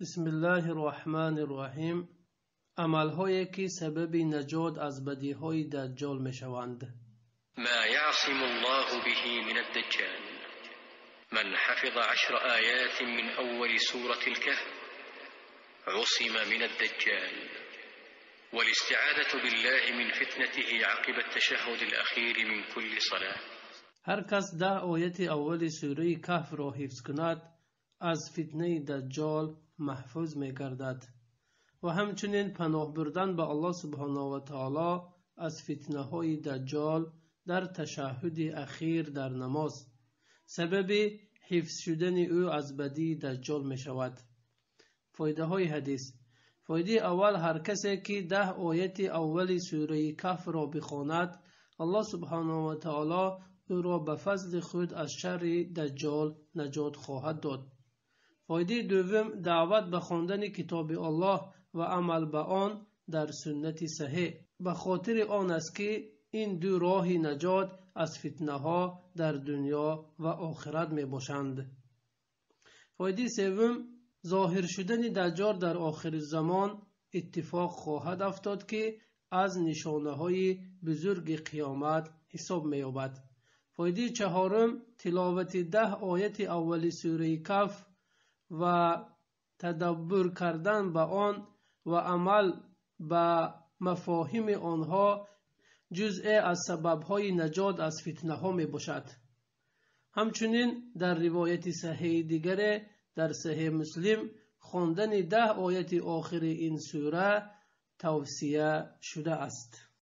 بسم الله الرحمن الرحیم عملهایی که سبب نجات از بدیهای دجال میشوند ما يعصم الله به من الدجال من حفظ عشر آيات من أول سورة الكهف عصم من الدجال والاستعاذة بالله من فتنته عقب التشهد الأخير من كل صلاة هر کس ده آیت اول سوره کهف را حفظ کند аз фитнаи даҷҷол маҳфуз мегардад. ва ҳамчунин паноҳ бурдан ба аллоҳ субҳанаҳу ватаоло аз фитнаҳои даҷҷол дар ташаҳҳуди ахир дар намоз. Сабаби ҳифз шудани ӯ аз бадии даҷҷол мешавад. Фоидаҳои ҳадис. Фоидаи аввал ҳар касе ки даҳ ояти аввали сураи кафро бихонад аллоҳ субҳанаҳу ватаоло ӯро ба фазли худ аз шарри даҷҷол наҷот хоҳад дод фоидаи дуввум даъват ба хондани китоби оллоҳ ва амал ба он дар суннати саҳеҳ ба хотири он аст ки ин ду роҳи наҷот аз фитнаҳо дар дуньё ва охират мебошанд. Фоидаи севум зоҳир шудани даҷҷол дар охири замон иттифоқ хоҳад афтод ки аз нишонаҳои бузурги қиёмат ҳисоб меёбад. Фоидаи чаҳорум тиловати даҳ ояти аввали сураи каф ва тадаббур кардан ба он ва амал ба мафоҳими онҳо ҷузъе аз сабабҳои наҷот аз фитнаҳо мебошад. Ҳамчунин дар ривояти саҳии дигаре дар саҳи муслим хондани даҳ ояти охири ин сура тавсия шудааст.